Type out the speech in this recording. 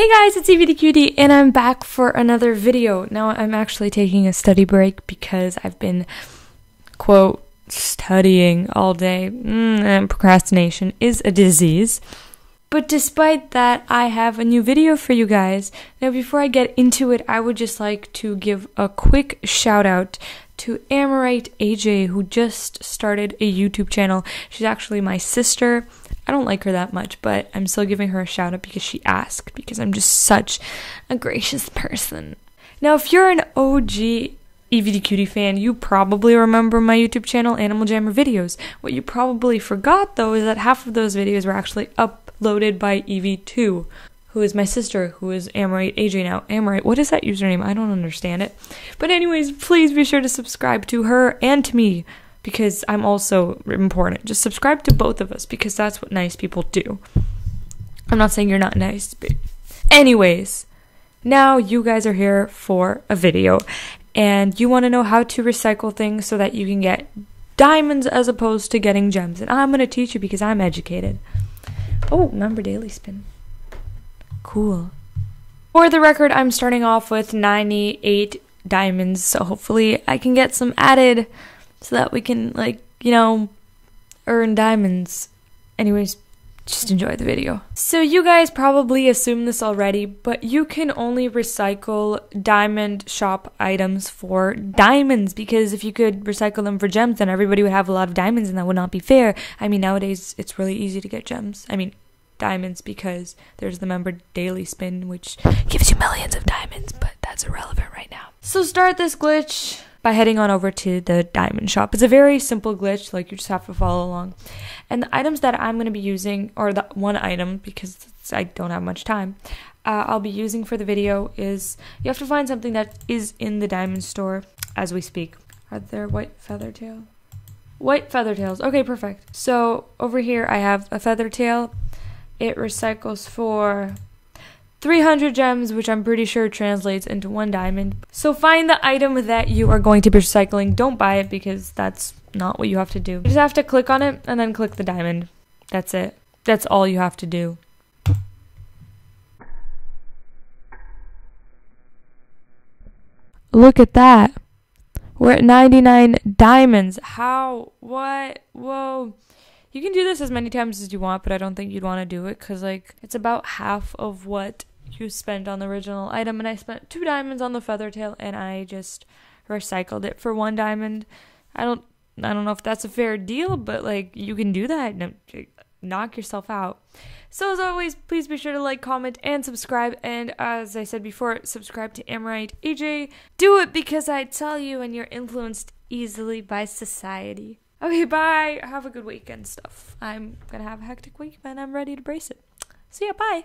Hey guys, it's Evy the Cutie, and I'm back for another video. Now, I'm actually taking a study break because I've been, quote, studying all day, mm, and procrastination is a disease. But despite that, I have a new video for you guys. Now, before I get into it, I would just like to give a quick shout out to Amorite AJ, who just started a YouTube channel. She's actually my sister. I don't like her that much, but I'm still giving her a shout out because she asked, because I'm just such a gracious person. Now, if you're an OG Cutie fan, you probably remember my YouTube channel, Animal Jammer Videos. What you probably forgot, though, is that half of those videos were actually uploaded by Evy2, who is my sister, who is Amorite AJ now. Amorite, what is that username? I don't understand it. But, anyways, please be sure to subscribe to her and to me because I'm also important. Just subscribe to both of us because that's what nice people do. I'm not saying you're not nice, but anyways, now you guys are here for a video and you want to know how to recycle things so that you can get diamonds as opposed to getting gems. And I'm going to teach you because I'm educated. Oh, member daily spin. Cool. For the record, I'm starting off with 98 diamonds, so hopefully I can get some added so that we can like you know earn diamonds anyways just enjoy the video. So you guys probably assume this already, but you can only recycle diamond shop items for diamonds because if you could recycle them for gems then everybody would have a lot of diamonds and that would not be fair. I mean nowadays it's really easy to get gems. I mean diamonds because there's the member daily spin which gives you millions of diamonds, but that's irrelevant right now. So start this glitch by heading on over to the diamond shop. It's a very simple glitch, like you just have to follow along. And the items that I'm going to be using, or the one item, because I don't have much time, uh, I'll be using for the video is you have to find something that is in the diamond store as we speak. Are there white feather tail? White feather tails. Okay, perfect. So over here I have a feather tail. It recycles for 300 gems, which I'm pretty sure translates into one diamond. So find the item that you are going to be recycling. Don't buy it because that's not what you have to do. You just have to click on it and then click the diamond. That's it. That's all you have to do. Look at that. We're at 99 diamonds. How? What? Whoa. You can do this as many times as you want, but I don't think you'd want to do it because, like, it's about half of what you spent on the original item, and I spent two diamonds on the feather tail, and I just recycled it for one diamond. I don't, I don't know if that's a fair deal, but like you can do that. Knock yourself out. So as always, please be sure to like, comment, and subscribe. And as I said before, subscribe to Amorite AJ. Do it because I tell you, and you're influenced easily by society. Okay, bye. Have a good weekend stuff. I'm gonna have a hectic week, and I'm ready to brace it. See ya. Bye.